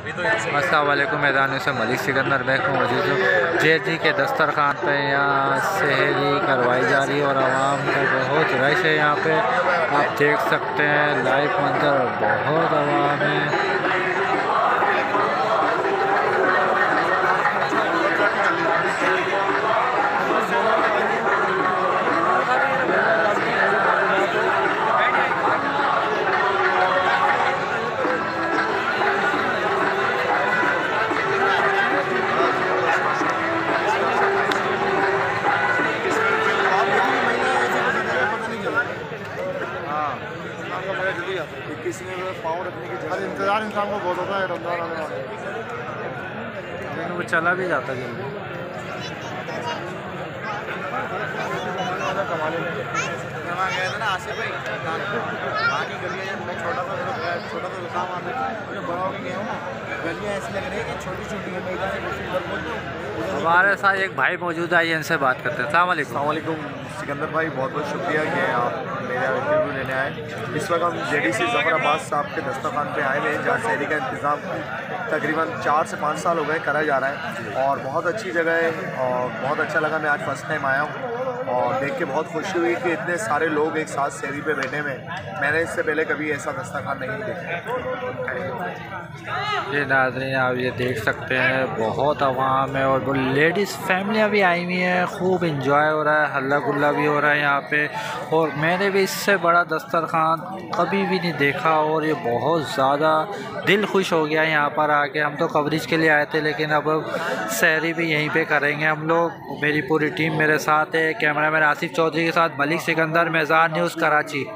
असल मैदान से मलिक सिकंदर बैग मौजूद हूँ। जे जी के दस्तरखान पे यहाँ शहरी करवाई जा रही है और आवाम को बहुत रश है यहाँ पे। आप देख सकते हैं, लाइव मंजर बहुत आवाम है। किसी में पाँव रखने की जगह इंतज़ार इंसान को बहुत होता है रमज़ान आने वाले लेकिन वो चला भी जाता जल्दी। गया था ना आसिफ भाई वहाँ की गलियाँ मैं छोटा था मेरा छोटा था काम आने मैं बड़ा होकर गया ना। गलियाँ ऐसी लग रही है कि छोटी छोटी है इधर से दूसरी तरफ़ पहुँच हमारे साथ एक भाई मौजूद है इनसे बात करते हैं। सलाम सिकंदर भाई बहुत बहुत शुक्रिया कि आए इस वक्त हम जे डी सी जफ़राबाद साहब के दस्तरखान पे आए हुए हैं, जहाँ शहरी का इंतज़ाम तकरीबन चार से पाँच साल हो गए करा जा रहा है। और बहुत अच्छी जगह है और बहुत अच्छा लगा, मैं आज फ़र्स्ट टाइम आया हूँ। और देख के बहुत खुशी हुई कि इतने सारे लोग एक साथ शहरी पे बैठे हुए मैंने इससे पहले कभी ऐसा दस्तरखान नहीं देखा। जी नाजरीन, आप ये देख सकते हैं, बहुत आवाम है और लेडीज़ फैमिलियाँ भी आई हुई हैं, खूब इंजॉय हो रहा है हल्ला गुल्ला भी हो रहा है यहाँ पे। और मैंने भी इससे बड़ा दस्तरखान कभी भी नहीं देखा और ये बहुत ज़्यादा दिल खुश हो गया यहाँ पर आके। हम तो कवरेज के लिए आए थे, लेकिन अब शहरी भी यहीं पे करेंगे। हम लोग, मेरी पूरी टीम मेरे साथ है कैमरा मैन आसिफ चौधरी के साथ, मलिक सिकंदर मेज़ार न्यूज़, कराची।